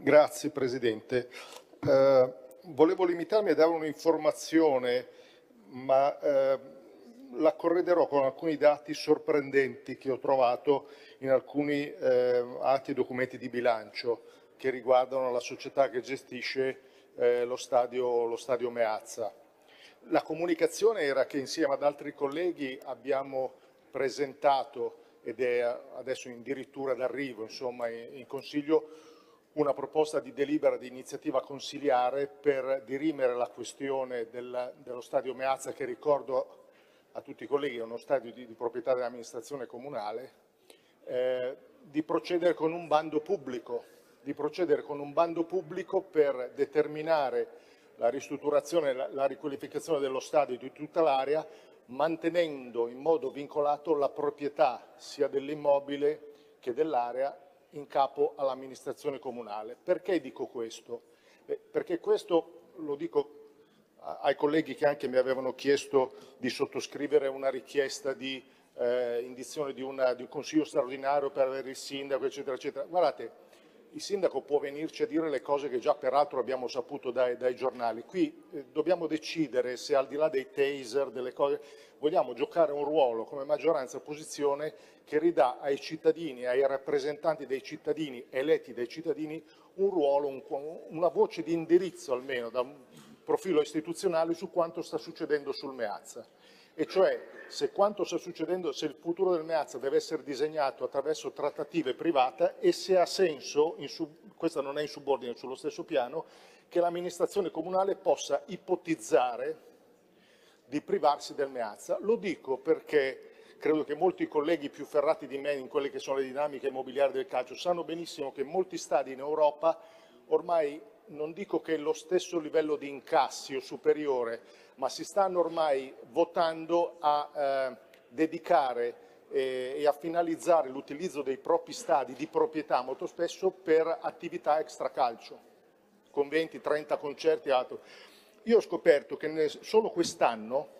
Grazie Presidente. Eh, volevo limitarmi a dare un'informazione, ma eh, la correderò con alcuni dati sorprendenti che ho trovato in alcuni eh, atti e documenti di bilancio che riguardano la società che gestisce eh, lo stadio, lo, stadio, Meazza. La comunicazione era che insieme ad altri colleghi abbiamo presentato ed è adesso addirittura d'arrivo insomma, in, in Consiglio una proposta di delibera di iniziativa consiliare per dirimere la questione del, dello stadio Meazza che ricordo a tutti i colleghi è uno stadio di, di proprietà dell'amministrazione comunale, eh, di procedere con un bando pubblico, di procedere con un bando pubblico per determinare la ristrutturazione, la, la riqualificazione dello stadio di tutta l'area, mantenendo in modo vincolato la proprietà sia dell'immobile che dell'area in capo all'amministrazione comunale. Perché dico questo? Eh, perché questo lo dico ai colleghi che anche mi avevano chiesto di sottoscrivere una richiesta di eh, indizione di, una, di, un consiglio straordinario per avere il sindaco, eccetera, eccetera. Guardate, il sindaco può venirci a dire le cose che già peraltro abbiamo saputo dai, dai giornali. Qui eh, dobbiamo decidere se al di là dei taser, delle cose, vogliamo giocare un ruolo come maggioranza e opposizione che ridà ai cittadini, ai rappresentanti dei cittadini, eletti dai cittadini, un ruolo, un, una voce di indirizzo almeno da un profilo istituzionale su quanto sta succedendo sul Meazza e cioè se quanto sta succedendo, se il futuro del Meazza deve essere disegnato attraverso trattative private e se ha senso, questa non è in subordine sullo stesso piano, che l'amministrazione comunale possa ipotizzare di privarsi del Meazza. Lo dico perché credo che molti colleghi più ferrati di me in quelle che sono le dinamiche immobiliari del calcio sanno benissimo che molti stadi in Europa ormai non dico che lo stesso livello di incassi o superiore, ma si stanno ormai votando a eh, dedicare eh, e a finalizzare l'utilizzo dei propri stadi di proprietà molto spesso per attività extracalcio, con 20-30 concerti altro. Io ho scoperto che solo quest'anno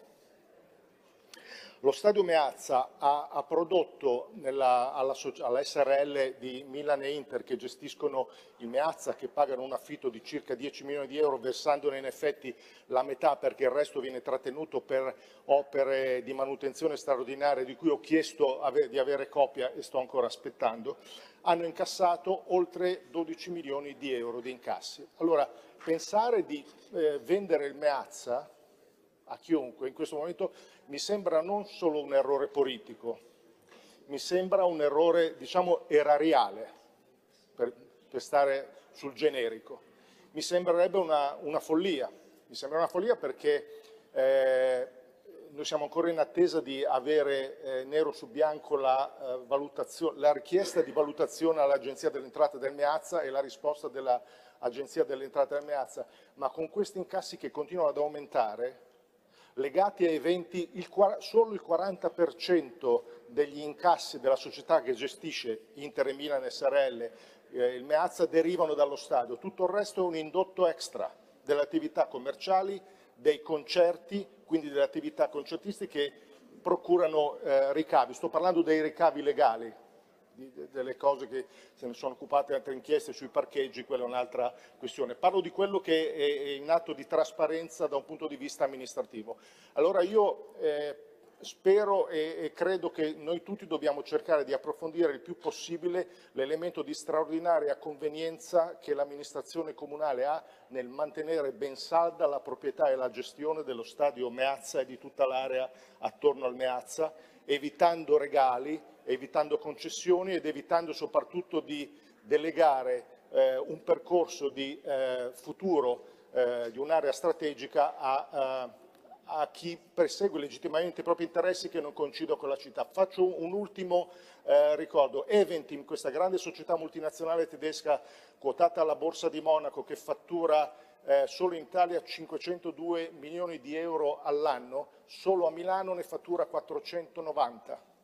lo Stadio Meazza ha, ha prodotto nella, alla, alla, SRL di Milan e Inter che gestiscono il Meazza, che pagano un affitto di circa 10 milioni di euro, versandone in effetti la metà perché il resto viene trattenuto per opere di manutenzione straordinaria di cui ho chiesto ave, di avere copia e sto ancora aspettando, hanno incassato oltre 12 milioni di euro di incassi. Allora, pensare di eh, vendere il Meazza a chiunque in questo momento mi sembra non solo un errore politico, mi sembra un errore, diciamo, erariale, per, per stare sul generico. Mi sembrerebbe una, una, follia, mi sembra una follia perché eh, noi siamo ancora in attesa di avere eh, nero su bianco la, eh, la richiesta di valutazione all'Agenzia dell'entrata del Meazza e la risposta dell'Agenzia dell'entrata del Meazza, ma con questi incassi che continuano ad aumentare, legati a eventi, il, solo il 40% degli incassi della società che gestisce Inter e Milan SRL, eh, il Meazza, derivano dallo stadio. Tutto il resto è un indotto extra delle attività commerciali, dei concerti, quindi delle attività concertistiche che procurano eh, ricavi. Sto parlando dei ricavi legali, delle cose che se ne sono occupate altre inchieste sui parcheggi, quella è un'altra questione. Parlo di quello che è in atto di trasparenza da un punto di vista amministrativo. Allora io eh, spero e, credo che noi tutti dobbiamo cercare di approfondire il più possibile l'elemento di straordinaria convenienza che l'amministrazione comunale ha nel mantenere ben salda la proprietà e la gestione dello stadio Meazza e di tutta l'area attorno al Meazza, evitando regali, evitando concessioni ed evitando soprattutto di delegare eh, un percorso di eh, futuro eh, di un'area strategica a, eh, a, chi persegue legittimamente i propri interessi che non coincidono con la città. Faccio un ultimo eh, ricordo. Eventim, questa grande società multinazionale tedesca quotata alla Borsa di Monaco che fattura eh, solo in Italia 502 milioni di euro all'anno, solo a Milano ne fattura 490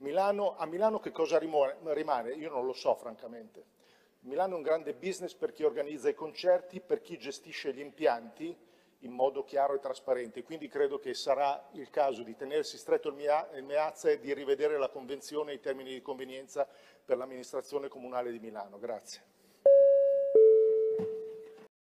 Milano, a Milano che cosa rimane? Io non lo so francamente. Milano è un grande business per chi organizza i concerti, per chi gestisce gli impianti in modo chiaro e trasparente, quindi credo che sarà il caso di tenersi stretto il Meazza e di rivedere la convenzione e i termini di convenienza per l'amministrazione comunale di Milano. Grazie.